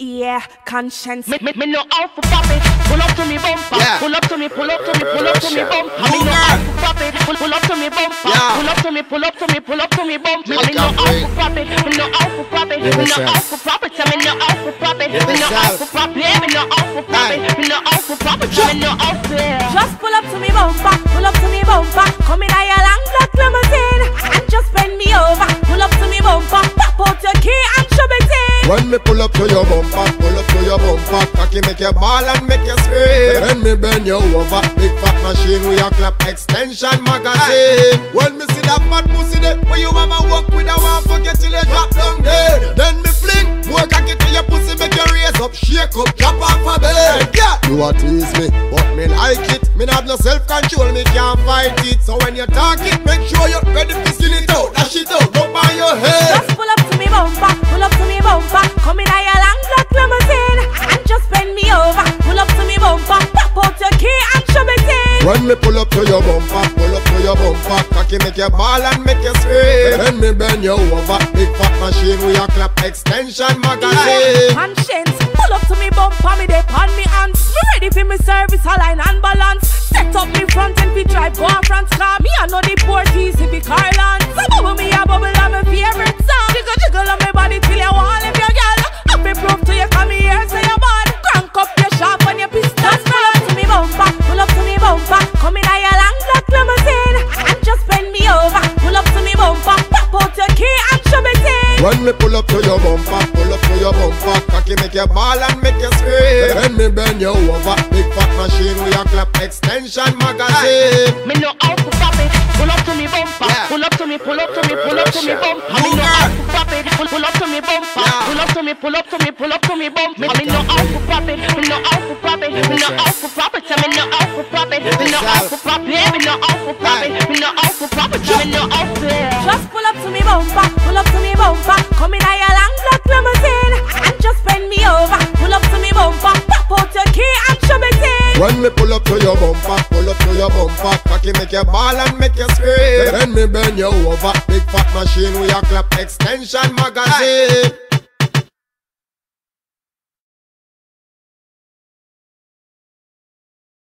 Yeah, Konshens. Me, me, me no out for pop it. Pull up to me bumper. Yeah. Pull up to me, pull up to me, pull up to me bumper. Me no on. out for pop it. Pull, pull up to me bumper. Yeah. Pull up to me, pull up to me, pull up to me bumper. Me, me no can't out for pop it. Me no out for pop it. Me no yourself. out for pop it. Me no out for pop it. Me no out yourself. for pop it. Me no out for pop it. Me no out for pop it. Me no out there. Just pull up to me bumper, pull up to me bumper. Come in a When me pull up to your bumper, pull up to your bumper, cocky make you ball and make you scream. When me bend you over, big fat machine with your clap extension magazine. When me see that fat pussy there, where you mama walk with a one forget till you drop down dead. Then me fling, more cocky to your pussy, make you raise up, shake up, drop off a bed. Yeah, you a tease me, but me like it. Me not have no self control, me can't fight it. So when you talk it, make sure you're ready to skin it out, dash it out, When me pull up to your bumper, pull up to your bumper, cocky make you ball and make you scream. Then me bend you over, big fat machine with your clap extension magazine. Konshens, pull up to me bumper, me dey on me hands. Me ready for me service, align and balance. Set up me front and we drive go on France car. Me I know the port easy be Carland. So bubble me a bubble on my favorite When me pull up to your bumper, pull up to your bumper, cocky make you ball and make you scream. Then me bend you over, big fat machine with your clap extension magazine. Me no out for pop it. Pull up to me bumper. Yeah. Pull up to me, pull up to me, pull up to me bumper. Me no out for pop it. Pull, pull up to me bumper. Yeah. Pull up to me, pull up to me, pull up to me bumper. Me, me no out for pop it. Me no out for pop it. Me no out for pop it. Me no out for pop it. Me no out for pop it. Me no out for pop it. Me no out for pop it. Me no out there. Just pull up to your pull up to your bumper, cocky make you ball and make you scream. Then me bend you over, big fat machine with your clap extension magazine.